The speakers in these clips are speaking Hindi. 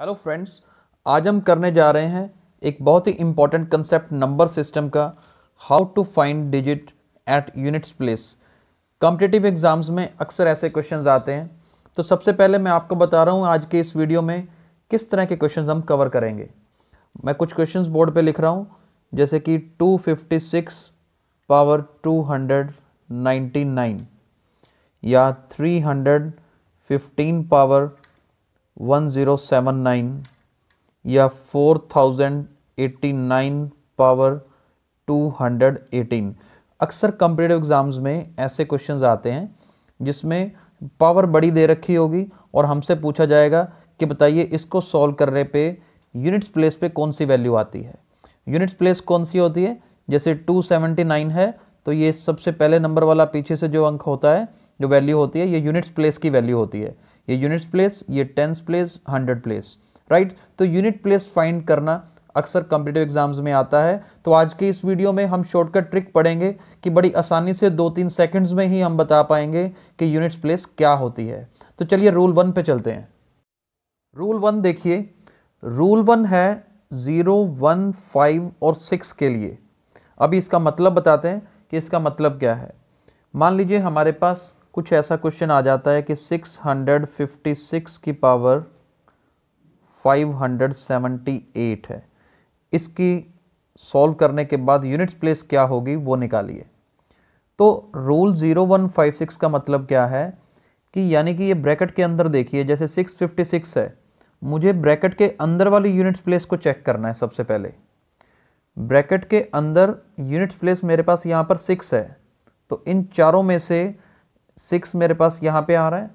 हेलो फ्रेंड्स आज हम करने जा रहे हैं एक बहुत ही इंपॉर्टेंट कंसेप्ट नंबर सिस्टम का how to find digit at units place competitive exams में अक्सर ऐसे क्वेश्चन आते हैं। तो सबसे पहले मैं आपको बता रहा हूँ आज के इस वीडियो में किस तरह के क्वेश्चन हम कवर करेंगे। मैं कुछ क्वेश्चन बोर्ड पर लिख रहा हूँ, जैसे कि 256 पावर 299 या 315 पावर 1079 या 4089 पावर 218 अक्सर कंपिटेटिव एग्ज़ाम्स में ऐसे क्वेश्चंस आते हैं, जिसमें पावर बड़ी दे रखी होगी और हमसे पूछा जाएगा कि बताइए इसको सॉल्व करने पे यूनिट्स प्लेस पे कौन सी वैल्यू आती है? यूनिट्स प्लेस कौन सी होती है? जैसे 279 है तो ये सबसे पहले नंबर वाला पीछे से जो अंक होता है, जो वैल्यू होती है, ये यूनिट्स प्लेस की वैल्यू होती है। ये यूनिट्स प्लेस ये tens place hundred place right तो यूनिट प्लेस फाइंड करना अक्सर कॉम्पिटेटिव एग्ज़ाम्स में आता है। तो आज के इस वीडियो में हम शॉर्टकट ट्रिक पढ़ेंगे कि बड़ी आसानी से दो तीन सेकंड्स में ही हम बता पाएँगे कि यूनिट्स प्लेस क्या होती है। तो चलिए रूल वन पे चलते हैं। रूल वन देखिए। रूल वन है ज़ीरो वन फाइव और सिक्स के लिए। अभी इसका मतलब बताते हैं कि इसका मतलब क्या है। मान लीजिए हमारे पास कुछ ऐसा क्वेश्चन आ जाता है कि 656 की पावर 578 है। इसकी सॉल्व करने के बाद यूनिट्स प्लेस क्या होगी, वो निकालिए। तो रूल 0156 का मतलब क्या है कि यानी कि ये ब्रैकेट के अंदर देखिए, जैसे 656 है, मुझे ब्रैकेट के अंदर वाली यूनिट्स प्लेस को चेक करना है सबसे पहले। ब्रैकेट के अंदर यूनिट्स प्लेस मेरे पास यहाँ पर सिक्स है तो इन चारों में से सिक्स मेरे पास यहाँ पे आ रहा है।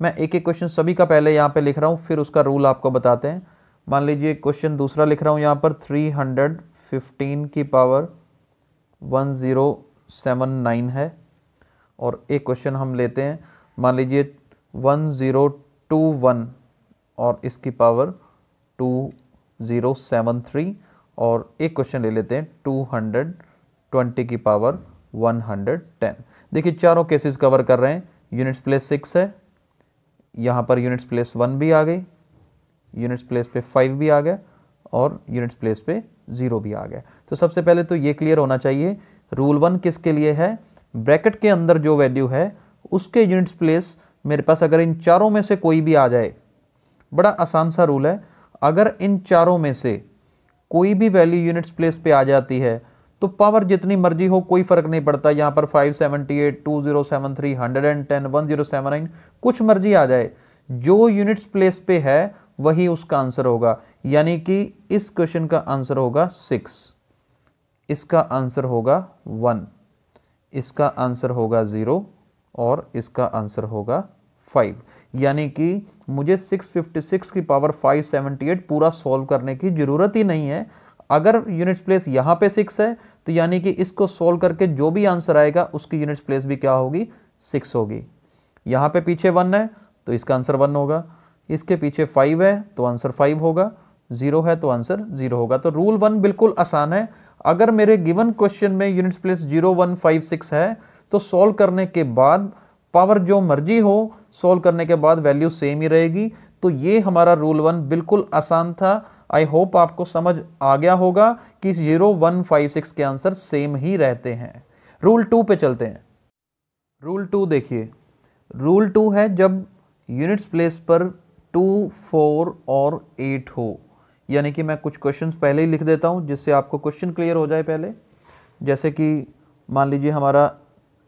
मैं एक एक क्वेश्चन सभी का पहले यहाँ पे लिख रहा हूँ, फिर उसका रूल आपको बताते हैं। मान लीजिए क्वेश्चन दूसरा लिख रहा हूँ यहाँ पर थ्री हंड्रेड फिफ्टीन की power one zero seven nine है। और एक क्वेश्चन हम लेते हैं, मान लीजिए वन ज़ीरो टू वन और इसकी power two zero seven three और एक क्वेश्चन ले लेते हैं टू हंड्रेड ट्वेंटी की पावर वन हंड्रेड टेन देखिए, चारों केसेस कवर कर रहे हैं। यूनिट्स प्लेस सिक्स है। यहाँ पर यूनिट्स प्लेस वन भी आ गई। यूनिट्स प्लेस पे फाइव भी आ गया और यूनिट्स प्लेस पे ज़ीरो भी आ गया। तो सबसे पहले तो ये क्लियर होना चाहिए रूल वन किसके लिए है? ब्रैकेट के अंदर जो वैल्यू है, उसके यूनिट्स प्लेस मेरे पास अगर इन चारों में से कोई भी आ जाए, बड़ा आसान सा रूल है। अगर इन चारों में से कोई भी वैल्यू यूनिट्स प्लेस पे आ जाती है तो पावर जितनी मर्ज़ी हो कोई फ़र्क नहीं पड़ता। यहाँ पर 578, 2073, 110, 1079 कुछ मर्ज़ी आ जाए। जो यूनिट्स प्लेस पे है वही उसका आंसर होगा। यानी कि इस क्वेश्चन का आंसर होगा सिक्स इसका आंसर होगा वन इसका आंसर होगा ज़ीरो और इसका आंसर होगा फाइव यानी कि मुझे 656 की पावर 578 पूरा सॉल्व करने की ज़रूरत ही नहीं है। अगर यूनिट्स प्लेस यहाँ पे सिक्स है तो यानी कि इसको सोल्व करके जो भी आंसर आएगा, उसकी यूनिट्स प्लेस भी क्या होगी? सिक्स होगी। यहाँ पे पीछे वन है तो इसका आंसर वन होगा। इसके पीछे फाइव है तो आंसर फाइव होगा। ज़ीरो है तो आंसर ज़ीरो होगा। तो रूल वन बिल्कुल आसान है। अगर मेरे गिवन क्वेश्चन में units place zero one five six है तो सॉल्व करने के बाद पावर जो मर्ज़ी हो सॉल्व करने के बाद वैल्यू सेम ही रहेगी। तो ये हमारा रूल वन बिल्कुल आसान था। आई होप आपको समझ आ गया होगा कि ज़ीरो वन फाइव सिक्स के आंसर सेम ही रहते हैं। रूल टू पे चलते हैं। रूल टू देखिए। रूल टू है जब यूनिट्स प्लेस पर टू फोर और एट हो। यानी कि मैं कुछ क्वेश्चंस पहले ही लिख देता हूँ, जिससे आपको क्वेश्चन क्लियर हो जाए पहले। जैसे कि मान लीजिए हमारा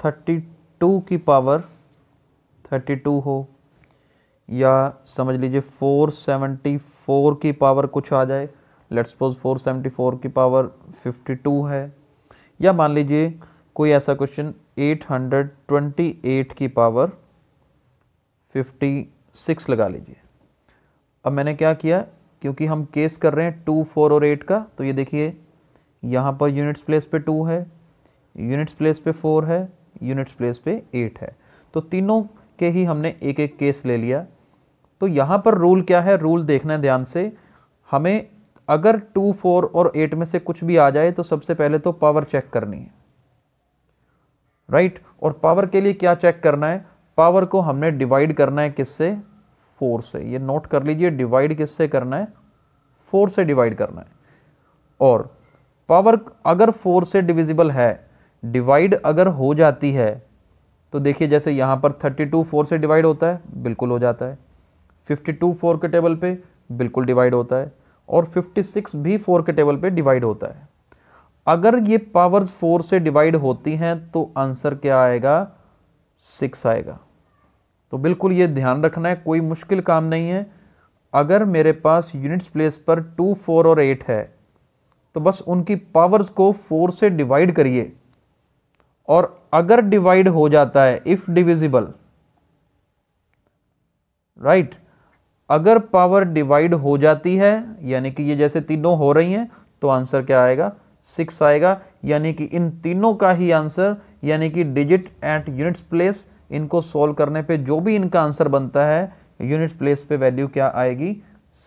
थर्टी टू की पावर थर्टी टू हो। या समझ लीजिए 474 की पावर कुछ आ जाए लेट्स सपोज़ 474 की पावर 52 है, या मान लीजिए कोई ऐसा क्वेश्चन 828 की पावर 56 लगा लीजिए। अब मैंने क्या किया, क्योंकि हम केस कर रहे हैं टू, फोर और एट का तो ये देखिए, यहाँ पर यूनिट्स प्लेस पे टू है यूनिट्स प्लेस पे फोर है यूनिट्स प्लेस पे एट है। तो तीनों के ही हमने एक एक केस ले लिया। तो यहाँ पर रूल क्या है? रूल देखना है ध्यान से। हमें अगर टू फोर और एट में से कुछ भी आ जाए तो सबसे पहले तो पावर चेक करनी है। Right right? और पावर के लिए क्या चेक करना है? पावर को हमने डिवाइड करना है किससे? फोर से। ये नोट कर लीजिए डिवाइड किससे करना है? फोर से डिवाइड करना है। और पावर अगर फोर से डिविजिबल है डिवाइड अगर हो जाती है तो देखिए जैसे यहाँ पर 32 फोर से डिवाइड होता है, बिल्कुल हो जाता है। 52 फोर के टेबल पे बिल्कुल डिवाइड होता है और 56 भी फोर के टेबल पे डिवाइड होता है। अगर ये पावर्स फोर से डिवाइड होती हैं तो आंसर क्या आएगा? सिक्स आएगा। तो बिल्कुल ये ध्यान रखना है, कोई मुश्किल काम नहीं है। अगर मेरे पास यूनिट्स प्लेस पर टू फोर और एट है तो बस उनकी पावर्स को फोर से डिवाइड करिए। और अगर डिवाइड हो जाता है इफ़ डिविजिबल राइट अगर पावर डिवाइड हो जाती है, यानी कि ये जैसे तीनों हो रही हैं तो आंसर क्या आएगा? सिक्स आएगा, यानी कि इन तीनों का ही आंसर यानी कि डिजिट एट यूनिट्स प्लेस इनको सॉल्व करने पे जो भी इनका आंसर बनता है यूनिट्स प्लेस पे वैल्यू क्या आएगी?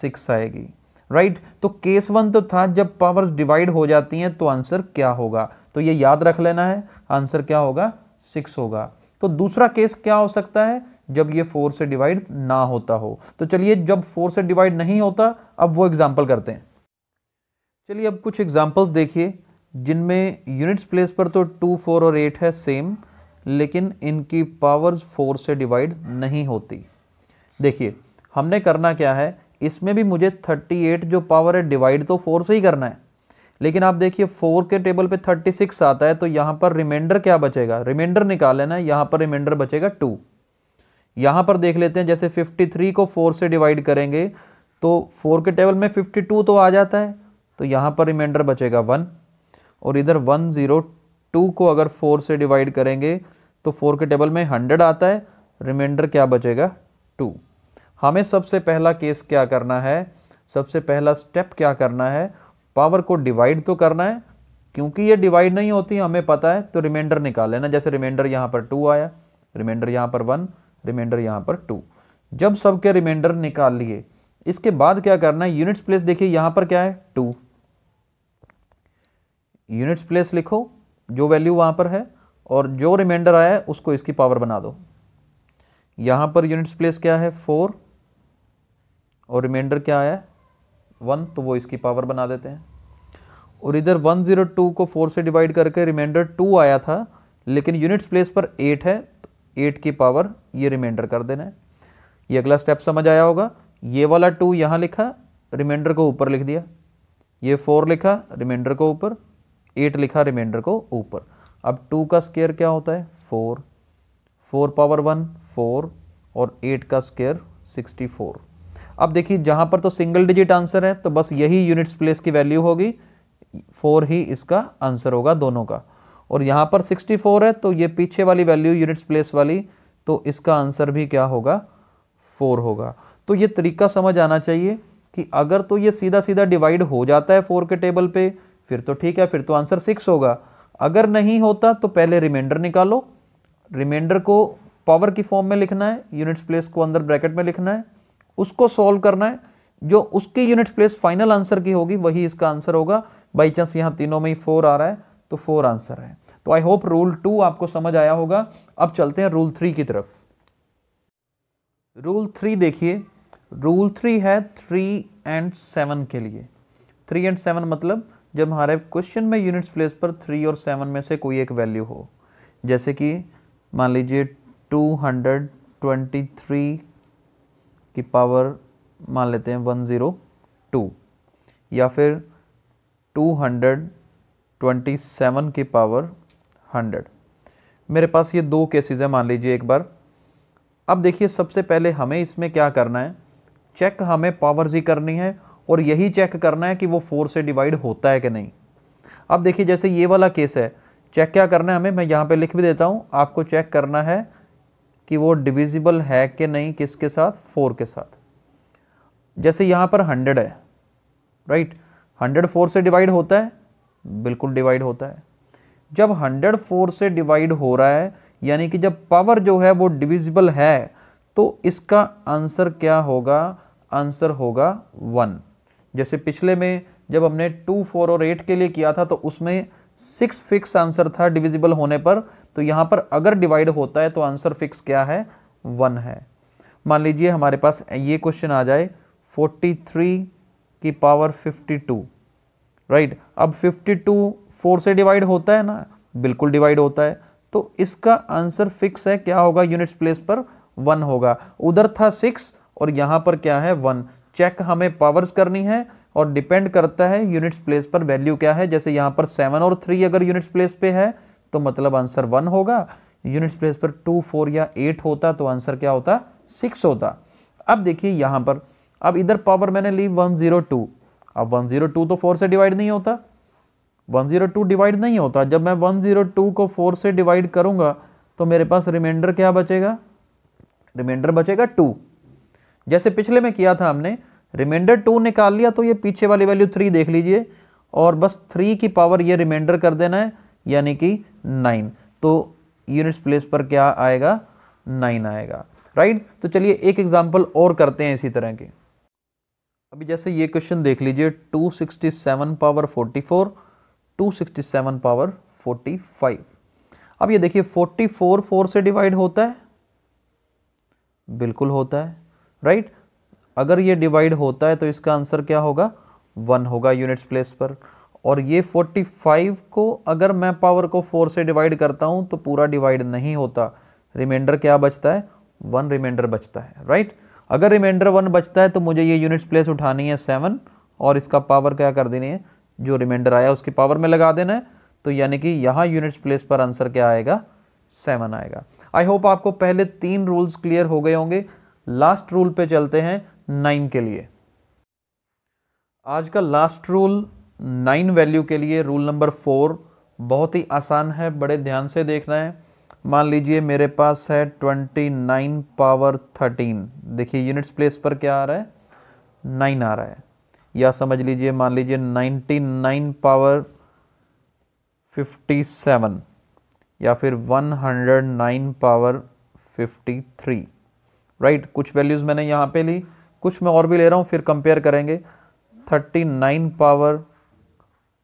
सिक्स आएगी। Right right? तो केस वन तो था, जब पावर्स डिवाइड हो जाती हैं तो आंसर क्या होगा? तो ये याद रख लेना है आंसर क्या होगा? सिक्स होगा। तो दूसरा केस क्या हो सकता है? जब ये फोर से डिवाइड ना होता हो। तो चलिए, जब फोर से डिवाइड नहीं होता, अब वो एग्ज़ाम्पल करते हैं। चलिए, अब कुछ एग्जाम्पल्स देखिए, जिनमें यूनिट्स प्लेस पर तो टू फोर और एट है सेम लेकिन इनकी पावर्स फोर से डिवाइड नहीं होती। देखिए, हमने करना क्या है, इसमें भी मुझे 38 जो पावर है डिवाइड तो फोर से ही करना है। लेकिन आप देखिए फोर के टेबल पे 36 आता है तो यहाँ पर रिमाइंडर क्या बचेगा? रिमाइंडर निकाल लेना यहाँ पर रिमाइंडर बचेगा टू यहाँ पर देख लेते हैं, जैसे 53 को फोर से डिवाइड करेंगे तो फोर के टेबल में 52 तो आ जाता है तो यहाँ पर रिमाइंडर बचेगा वन और इधर वन ज़ीरो टू को अगर फोर से डिवाइड करेंगे तो फोर के टेबल में हंड्रेड आता है रिमाइंडर क्या बचेगा? टू हमें सबसे पहला केस क्या करना है? सबसे पहला स्टेप क्या करना है? पावर को डिवाइड तो करना है, क्योंकि ये डिवाइड नहीं होती, हमें पता है तो रिमाइंडर निकाल लेना, जैसे रिमाइंडर यहाँ पर टू आया रिमाइंडर यहाँ पर वन रिमाइंडर यहाँ पर टू जब सबके रिमाइंडर निकाल लिए, इसके बाद क्या करना है? यूनिट्स प्लेस देखिए, यहाँ पर क्या है? टू यूनिट्स प्लेस लिखो, जो वैल्यू वहाँ पर है, और जो रिमाइंडर आया है, उसको इसकी पावर बना दो. यहाँ पर यूनिट्स प्लेस क्या है? फोर और रिमाइंडर क्या आया? वन तो वो इसकी पावर बना देते हैं. और इधर वन ज़ीरो टू को फोर से डिवाइड करके रिमाइंडर टू आया था, लेकिन यूनिट्स प्लेस पर एट है एट की पावर ये रिमाइंडर कर देना है। ये अगला स्टेप समझ आया होगा। ये वाला टू यहाँ लिखा रिमाइंडर को ऊपर लिख दिया। ये फोर लिखा रिमाइंडर को ऊपर। एट लिखा रिमाइंडर को ऊपर। अब टू का स्केयर क्या होता है? Four four power one four और एट का स्केयर सिक्सटी फोर अब देखिए, जहाँ पर तो सिंगल डिजिट आंसर है तो बस यही यूनिट्स प्लेस की वैल्यू होगी। फोर ही इसका आंसर होगा दोनों का। और यहाँ पर 64 है तो ये पीछे वाली वैल्यू यूनिट्स प्लेस वाली तो इसका आंसर भी क्या होगा? फोर होगा। तो ये तरीका समझ आना चाहिए कि अगर तो ये सीधा सीधा डिवाइड हो जाता है फोर के टेबल पे, फिर तो ठीक है, फिर तो आंसर सिक्स होगा। अगर नहीं होता तो पहले रिमाइंडर निकालो। रिमाइंडर को पावर की फॉर्म में लिखना है यूनिट्स प्लेस को अंदर ब्रैकेट में लिखना है। उसको सॉल्व करना है, जो उसकी यूनिट्स प्लेस फाइनल आंसर की होगी, वही इसका आंसर होगा। बाई चांस यहाँ तीनों में ही फोर आ रहा है। तो फोर आंसर है। तो आई होप रूल टू आपको समझ आया होगा। अब चलते हैं रूल थ्री की तरफ़। रूल थ्री देखिए। रूल थ्री है थ्री एंड सेवन के लिए। थ्री एंड सेवन मतलब जब हमारे क्वेश्चन में यूनिट्स प्लेस पर थ्री और सेवन में से कोई एक वैल्यू हो। जैसे कि मान लीजिए टू हंड्रेड ट्वेंटी थ्री की पावर मान लेते हैं वन ज़ीरो टू या फिर टू हंड्रेड ट्वेंटी सेवन की पावर हंड्रेड मेरे पास ये दो केसेस हैं, मान लीजिए एक बार। अब देखिए, सबसे पहले हमें इसमें क्या करना है? चेक हमें पावर्स ही करनी है और यही चेक करना है कि वो फोर से डिवाइड होता है कि नहीं। अब देखिए, जैसे ये वाला केस है चेक क्या करना है हमें? मैं यहाँ पे लिख भी देता हूँ। आपको चेक करना है कि वो डिविजिबल है कि नहीं, किसके साथ? फोर के साथ। जैसे यहाँ पर हंड्रेड है राइट हंड्रेड फोर से डिवाइड होता है बिल्कुल डिवाइड होता है। जब हंड्रेड फोर से डिवाइड हो रहा है, यानी कि जब पावर जो है वो डिविजिबल है तो इसका आंसर क्या होगा? आंसर होगा वन। जैसे पिछले में जब हमने टू, फोर और एट के लिए किया था तो उसमें सिक्स फिक्स आंसर था डिविजिबल होने पर। तो यहाँ पर अगर डिवाइड होता है तो आंसर फिक्स क्या है? वन है। मान लीजिए हमारे पास ये क्वेश्चन आ जाए 43 की पावर 52 राइट? अब 52 फोर से डिवाइड होता है ना, बिल्कुल डिवाइड होता है। तो इसका आंसर फिक्स है, क्या होगा? यूनिट्स प्लेस पर वन होगा। उधर था सिक्स और यहाँ पर क्या है? वन चेक हमें पावर्स करनी है और डिपेंड करता है यूनिट्स प्लेस पर वैल्यू क्या है? जैसे यहाँ पर सेवन और थ्री अगर यूनिट्स प्लेस पे है तो मतलब आंसर वन होगा। यूनिट्स प्लेस पर टू फोर या एट होता तो आंसर क्या होता? सिक्स होता। अब देखिए यहाँ पर। अब इधर पावर मैंने ली वन ज़ीरो टू अब वन ज़ीरो टू तो फोर से डिवाइड नहीं होता। वन ज़ीरो टू डिवाइड नहीं होता। जब मैं वन ज़ीरो टू को फोर से डिवाइड करूँगा तो मेरे पास रिमाइंडर क्या बचेगा? रिमाइंडर बचेगा टू। जैसे पिछले में किया था हमने, रिमाइंडर टू निकाल लिया तो ये पीछे वाली वैल्यू थ्री देख लीजिए, और बस थ्री की पावर ये रिमाइंडर कर देना है, यानी कि नाइन। तो यूनिट्स प्लेस पर क्या आएगा? नाइन आएगा। राइट तो चलिए एक एग्ज़ाम्पल और करते हैं इसी तरह के। अभी जैसे ये क्वेश्चन देख लीजिए 267 पावर 44 267 पावर 45 अब ये देखिए 44 फोर से डिवाइड होता है। बिल्कुल होता है राइट अगर ये डिवाइड होता है तो इसका आंसर क्या होगा? वन होगा यूनिट्स प्लेस पर। और ये 45 को अगर मैं पावर को फोर से डिवाइड करता हूँ तो पूरा डिवाइड नहीं होता। रिमाइंडर क्या बचता है? वन रिमाइंडर बचता है राइट अगर रिमाइंडर वन बचता है तो मुझे ये यूनिट्स प्लेस उठानी है सेवन और इसका पावर क्या कर देनी है? जो रिमाइंडर आया, उसकी पावर में लगा देना है। तो यानी कि यहाँ यूनिट्स प्लेस पर आंसर क्या आएगा? सेवन आएगा। आई होप आपको पहले तीन रूल्स क्लियर हो गए होंगे। लास्ट रूल पे चलते हैं नाइन के लिए। आज का लास्ट रूल नाइन वैल्यू के लिए रूल नंबर फोर बहुत ही आसान है, बड़े ध्यान से देखना है। मान लीजिए मेरे पास है ट्वेंटी नाइन पावर थर्टीन देखिए यूनिट्स प्लेस पर क्या आ रहा है? नाइन आ रहा है। या समझ लीजिए, मान लीजिए ninety nine power fifty seven या फिर one hundred nine power fifty three right कुछ वैल्यूज़ मैंने यहाँ पे ली। कुछ मैं और भी ले रहा हूँ, फिर कंपेयर करेंगे। Thirty nine power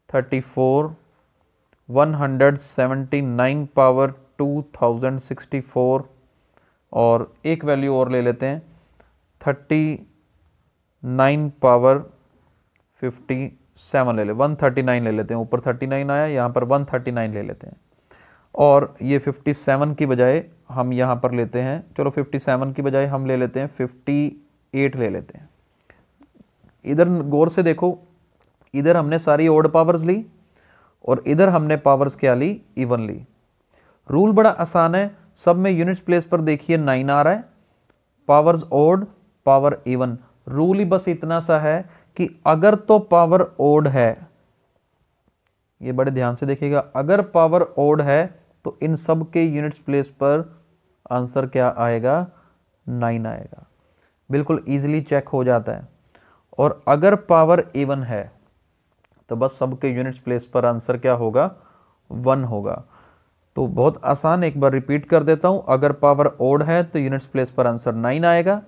thirty four one hundred seventy nine power 2064 और एक वैल्यू और ले लेते हैं 39 पावर 57 ले ले 139 ले लेते हैं, ऊपर 39 आया, यहाँ पर 139 ले लेते हैं। और ये 57 की बजाय हम यहाँ पर लेते हैं, चलो 57 की बजाय हम ले लेते हैं 58 ले लेते हैं। इधर गौर से देखो, इधर हमने सारी ओड पावर्स ली और इधर हमने पावर्स क्या ली? इवन ली। रूल बड़ा आसान है। सब में यूनिट्स प्लेस पर देखिए नाइन आ रहा है। Powers odd power even rule ही बस इतना सा है कि अगर तो पावर ओड है। ये बड़े ध्यान से देखिएगा। अगर पावर ओड है तो इन सब के यूनिट्स प्लेस पर आंसर क्या आएगा? नाइन आएगा। बिल्कुल इजीली चेक हो जाता है। और अगर पावर इवन है तो बस सबके यूनिट्स प्लेस पर आंसर क्या होगा? वन होगा। तो बहुत आसान एक बार रिपीट कर देता हूँ। अगर पावर ओड है तो यूनिट्स प्लेस पर आंसर नाइन आएगा।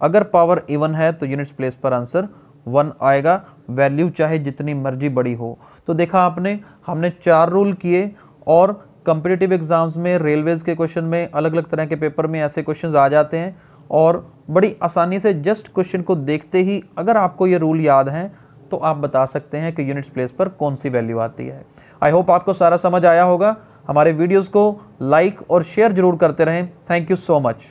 अगर पावर इवन है तो यूनिट्स प्लेस पर आंसर वन आएगा। वैल्यू चाहे जितनी मर्ज़ी बड़ी हो। तो देखा आपने, हमने चार रूल किए और कंपिटेटिव एग्ज़ाम्स में रेलवेज के क्वेश्चन में अलग अलग तरह के पेपर में ऐसे क्वेश्चंस आ जाते हैं। और बड़ी आसानी से जस्ट क्वेश्चन को देखते ही अगर आपको ये रूल याद हैं तो आप बता सकते हैं कि यूनिट्स प्लेस पर कौन सी वैल्यू आती है। आई होप आपको सारा समझ आया होगा। हमारे वीडियोज़ को लाइक और शेयर ज़रूर करते रहें। Thank you so much.